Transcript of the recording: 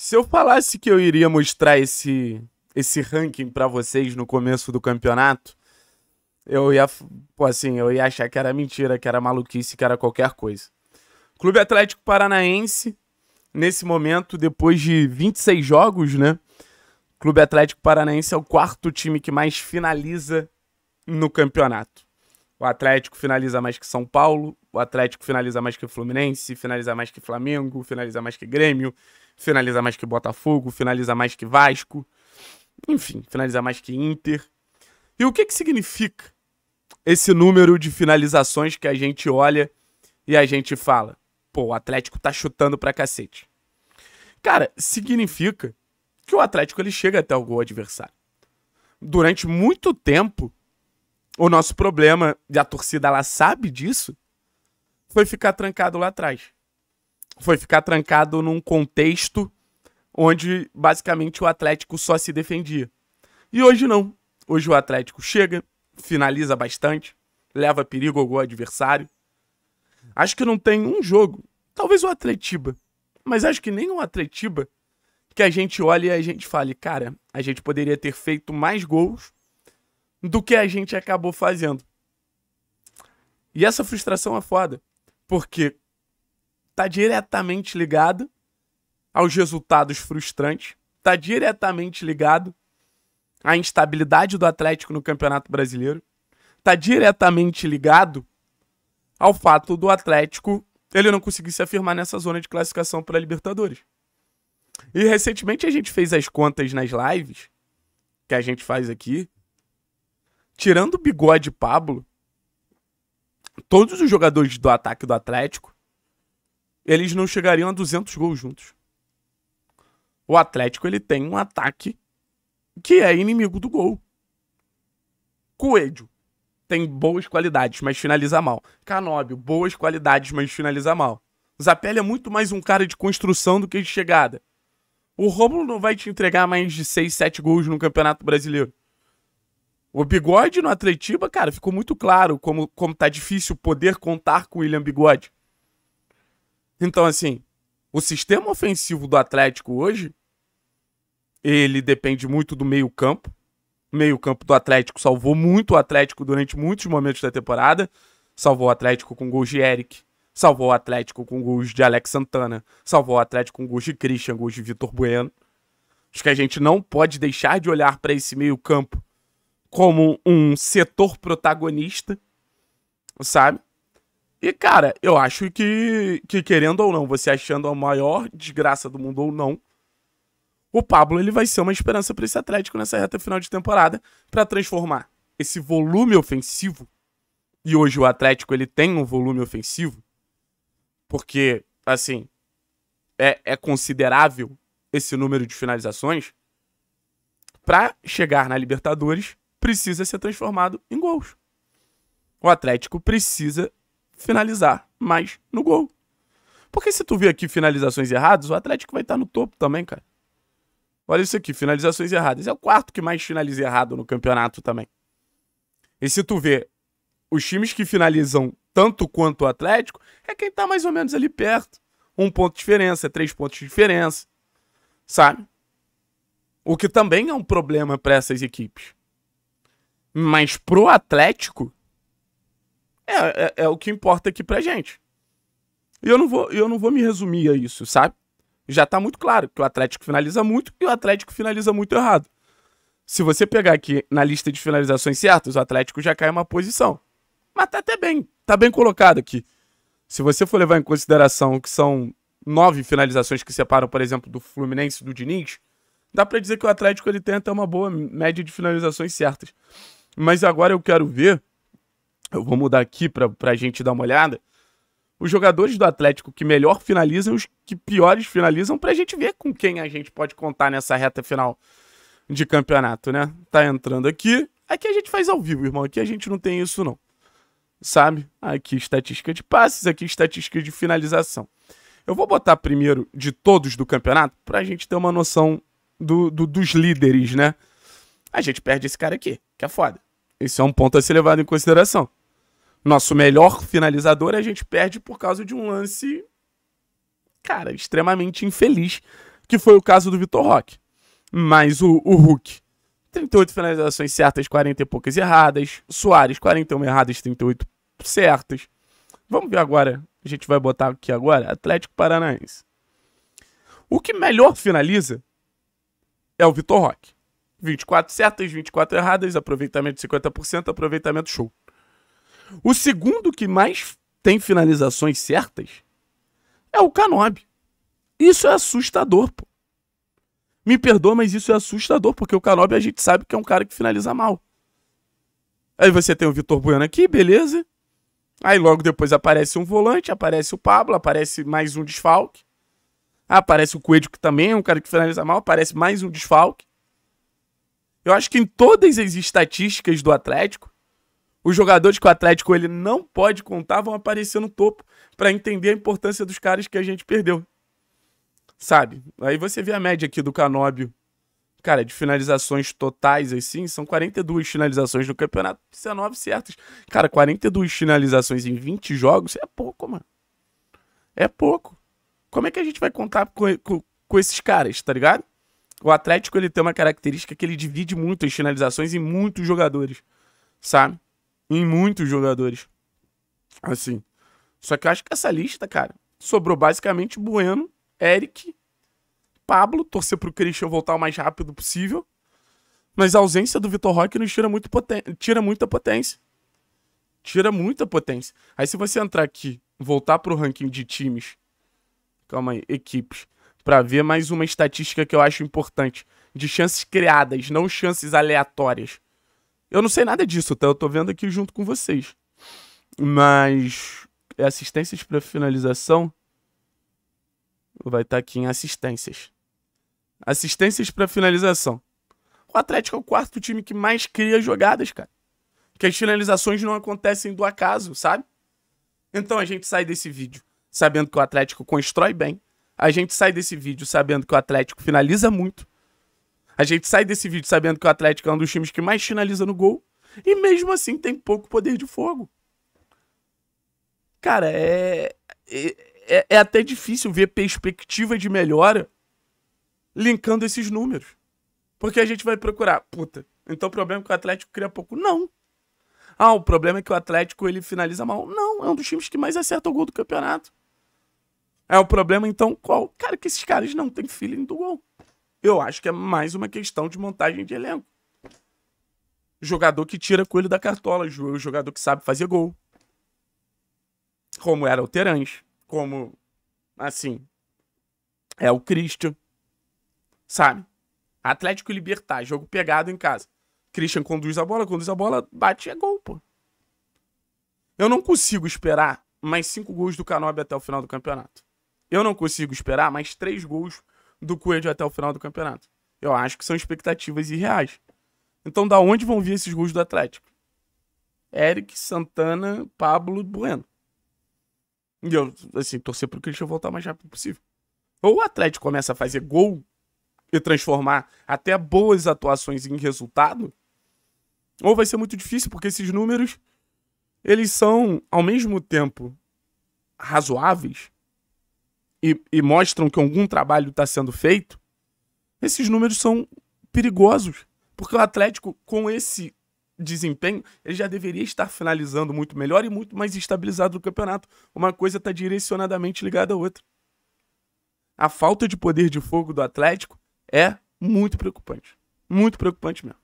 Se eu falasse que eu iria mostrar esse, esse ranking para vocês no começo do campeonato, eu ia, pô, assim, eu ia achar que era mentira, que era maluquice, que era qualquer coisa. Clube Atlético Paranaense, nesse momento, depois de 26 jogos, né? Clube Atlético Paranaense é o quarto time que mais finaliza no campeonato. O Atlético finaliza mais que São Paulo, o Atlético finaliza mais que Fluminense, finaliza mais que Flamengo, finaliza mais que Grêmio, finaliza mais que Botafogo, finaliza mais que Vasco, enfim, finaliza mais que Inter. E o que que significa esse número de finalizações que a gente olha e a gente fala? Pô, o Atlético tá chutando pra cacete. Cara, significa que o Atlético ele chega até o gol adversário. Durante muito tempo, o nosso problema, e a torcida ela sabe disso, foi ficar trancado lá atrás. Foi ficar trancado num contexto onde basicamente o Atlético só se defendia. E hoje não. Hoje o Atlético chega, finaliza bastante, leva perigo ao gol adversário. Acho que não tem um jogo, talvez o Atletiba, mas acho que nem o Atletiba que a gente olhe e a gente fale, cara, a gente poderia ter feito mais gols do que a gente acabou fazendo. E essa frustração é foda, porque tá diretamente ligado aos resultados frustrantes, tá diretamente ligado à instabilidade do Atlético no Campeonato Brasileiro, tá diretamente ligado ao fato do Atlético ele não conseguir se afirmar nessa zona de classificação para a Libertadores. E recentemente a gente fez as contas nas lives que a gente faz aqui tirando o bigode Pablo, todos os jogadores do ataque do Atlético, eles não chegariam a 200 gols juntos. O Atlético ele tem um ataque que é inimigo do gol. Coelho tem boas qualidades, mas finaliza mal. Canóbio, boas qualidades, mas finaliza mal. Zapelli é muito mais um cara de construção do que de chegada. O Romulo não vai te entregar mais de 6, 7 gols no Campeonato Brasileiro. O Bigode no Atletiba, cara, ficou muito claro como, como tá difícil poder contar com o William Bigode. Então, assim, o sistema ofensivo do Atlético hoje, ele depende muito do meio campo. O meio campo do Atlético salvou muito o Atlético durante muitos momentos da temporada. Salvou o Atlético com gols de Eric. Salvou o Atlético com gols de Alex Santana. Salvou o Atlético com gols de Christian, gols de Vitor Bueno. Acho que a gente não pode deixar de olhar para esse meio campo como um setor protagonista, sabe? E, cara, eu acho que, que, querendo ou não, você achando a maior desgraça do mundo ou não, o Pablo ele vai ser uma esperança para esse Atlético nessa reta final de temporada para transformar esse volume ofensivo. E hoje o Atlético ele tem um volume ofensivo, porque, assim, é, é considerável esse número de finalizações para chegar na Libertadores precisa ser transformado em gols. O Atlético precisa finalizar mais no gol. Porque se tu ver aqui finalizações erradas, o Atlético vai estar no topo também, cara. Olha isso aqui, finalizações erradas. É o quarto que mais finaliza errado no campeonato também. E se tu ver os times que finalizam tanto quanto o Atlético, é quem tá mais ou menos ali perto. Um ponto de diferença, três pontos de diferença. Sabe? O que também é um problema para essas equipes. Mas pro Atlético, é, é, é, o que importa aqui pra gente. E eu não vou, eu não vou me resumir a isso, sabe? Já tá muito claro que o Atlético finaliza muito e o Atlético finaliza muito errado. Se você pegar aqui na lista de finalizações certas, o Atlético já cai uma posição. Mas tá até bem, tá bem colocado aqui. Se você for levar em consideração que são nove finalizações que separam, por exemplo, do Fluminense e do Diniz, dá para dizer que o Atlético ele tem até uma boa média de finalizações certas. Mas agora eu quero ver. Eu vou mudar aqui para a gente dar uma olhada. Os jogadores do Atlético que melhor finalizam os que piores finalizam, para a gente ver com quem a gente pode contar nessa reta final de campeonato, né? Tá entrando aqui. Aqui a gente faz ao vivo, irmão. Aqui a gente não tem isso, não. Sabe? Aqui estatística de passes, aqui estatística de finalização. Eu vou botar primeiro de todos do campeonato para a gente ter uma noção do, do, dos líderes, né? A gente perde esse cara aqui, que é foda. Esse é um ponto a ser levado em consideração. Nosso melhor finalizador a gente perde por causa de um lance, cara, extremamente infeliz que foi o caso do Vitor Roque. Mas o, o Hulk, 38 finalizações certas, 40 e poucas erradas. Soares, 41 erradas, 38 certas. Vamos ver agora. A gente vai botar aqui agora Atlético Paranaense. O que melhor finaliza é o Vitor Roque. 24 certas, 24 erradas, aproveitamento de 50%, aproveitamento show. O segundo que mais tem finalizações certas é o Canobi. Isso é assustador, pô. Me perdoa, mas isso é assustador, porque o Canobi a gente sabe que é um cara que finaliza mal. Aí você tem o Vitor Bueno aqui, beleza. Aí logo depois aparece um volante, aparece o Pablo, aparece mais um desfalque. Aparece o Coelho, que também é um cara que finaliza mal, aparece mais um desfalque. Eu acho que em todas as estatísticas do Atlético, os jogadores que o Atlético ele não pode contar vão aparecer no topo para entender a importância dos caras que a gente perdeu. Sabe? Aí você vê a média aqui do Canóbio. Cara, de finalizações totais, assim, são 42 finalizações no campeonato, 19 certas. Cara, 42 finalizações em 20 jogos é pouco, mano. É pouco. Como é que a gente vai contar com, com, com esses caras, tá ligado? O Atlético ele tem uma característica que ele divide muito as finalizações em muitos jogadores, sabe? Em muitos jogadores. Assim. Só que eu acho que essa lista, cara, sobrou basicamente Bueno, Eric, Pablo, torcer pro Christian voltar o mais rápido possível. Mas a ausência do Vitor Roque nos tira, muito tira muita potência. Tira muita potência. Aí se você entrar aqui, voltar pro ranking de times, calma aí, equipes, para ver mais uma estatística que eu acho importante. De chances criadas, não chances aleatórias. Eu não sei nada disso, tá? Eu tô vendo aqui junto com vocês. Mas assistências para finalização vai estar tá aqui em assistências. Assistências para finalização. O Atlético é o quarto time que mais cria jogadas, cara. Que as finalizações não acontecem do acaso, sabe? Então a gente sai desse vídeo sabendo que o Atlético constrói bem, a gente sai desse vídeo sabendo que o Atlético finaliza muito. A gente sai desse vídeo sabendo que o Atlético é um dos times que mais finaliza no gol. E mesmo assim tem pouco poder de fogo. Cara, é, é, é, é até difícil ver perspectiva de melhora linkando esses números. Porque a gente vai procurar, puta, então o problema é que o Atlético cria pouco. Não. Ah, o problema é que o Atlético ele finaliza mal. Não, é um dos times que mais acerta o gol do campeonato. É o problema, então, qual? Cara, que esses caras não têm feeling do gol. Eu acho que é mais uma questão de montagem de elenco. Jogador que tira coelho da cartola, jogador que sabe fazer gol. Como era o Terãs, como, assim, é o Christian, sabe? Atlético Libertar, jogo pegado em casa. Christian conduz a bola, conduz a bola, bate e é gol, pô. Eu não consigo esperar mais cinco gols do Canobi até o final do campeonato. Eu não consigo esperar mais três gols do Coelho até o final do campeonato. Eu acho que são expectativas irreais. Então, da onde vão vir esses gols do Atlético? Eric, Santana, Pablo Bueno. E eu, assim, torcer pro Christian voltar o mais rápido possível. Ou o Atlético começa a fazer gol e transformar até boas atuações em resultado, ou vai ser muito difícil, porque esses números, eles são, ao mesmo tempo, razoáveis, e, e mostram que algum trabalho está sendo feito, esses números são perigosos. Porque o Atlético, com esse desempenho, ele já deveria estar finalizando muito melhor e muito mais estabilizado no campeonato. Uma coisa está direcionadamente ligada à outra. A falta de poder de fogo do Atlético é muito preocupante. Muito preocupante mesmo.